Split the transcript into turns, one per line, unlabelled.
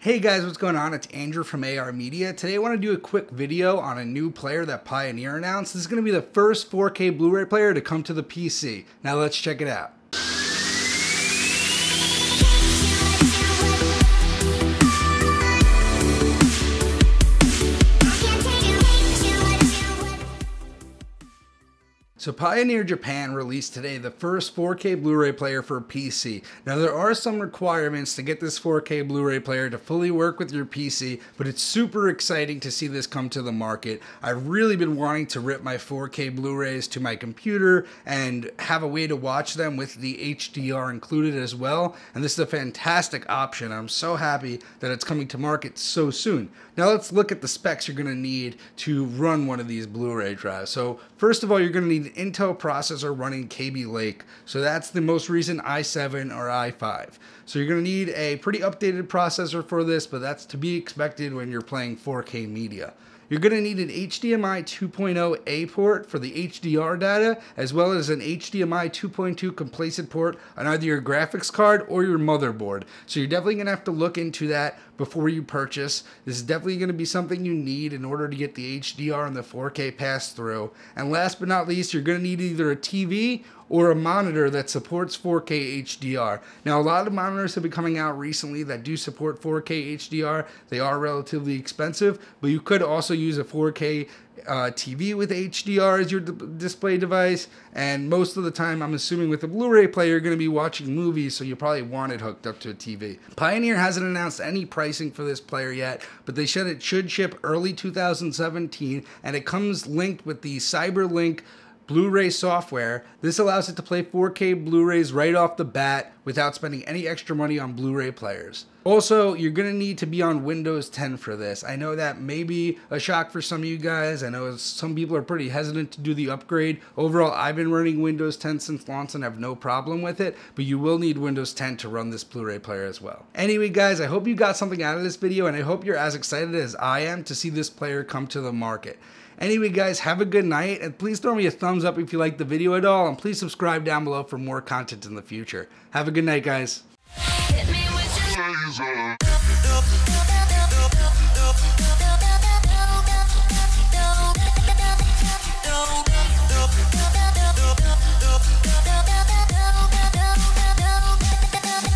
Hey guys, what's going on? It's Andrew from AR Media. Today I want to do a quick video on a new player that Pioneer announced. This is going to be the first 4K Blu-ray player to come to the PC. Now let's check it out. So Pioneer Japan released today the first 4K Blu-ray player for PC. Now there are some requirements to get this 4K Blu-ray player to fully work with your PC, but it's super exciting to see this come to the market. I've really been wanting to rip my 4K Blu-rays to my computer and have a way to watch them with the HDR included as well, and this is a fantastic option. I'm so happy that it's coming to market so soon. Now let's look at the specs you're going to need to run one of these Blu-ray drives. So first of all, you're going to need Intel processor running Kaby Lake. So that's the most recent i7 or i5. So you're going to need a pretty updated processor for this, but that's to be expected when you're playing 4K media. You're going to need an HDMI 2.0 A port for the HDR data, as well as an HDMI 2.2 complacent port on either your graphics card or your motherboard. So you're definitely going to have to look into that before you purchase. This is definitely going to be something you need in order to get the HDR and the 4K pass through. And last but not least, you're going to need either a TV or a monitor that supports 4K HDR. Now, a lot of monitors have been coming out recently that do support 4K HDR. They are relatively expensive, but you could also use a 4K uh, TV with HDR as your display device, and most of the time, I'm assuming with a Blu-ray player, you're going to be watching movies, so you probably want it hooked up to a TV. Pioneer hasn't announced any pricing for this player yet, but they said it should ship early 2017, and it comes linked with the CyberLink Blu-ray software. This allows it to play 4K Blu-rays right off the bat without spending any extra money on Blu-ray players. Also, you're to need to be on Windows 10 for this. I know that may be a shock for some of you guys. I know some people are pretty hesitant to do the upgrade. Overall, I've been running Windows 10 since launch and have no problem with it, but you will need Windows 10 to run this Blu-ray player as well. Anyway, guys, I hope you got something out of this video and I hope you're as excited as I am to see this player come to the market. Anyway, guys, have a good night, and please throw me a thumbs up if you liked the video at all, and please subscribe down below for more content in the future. Have a good night, guys. Hit me with your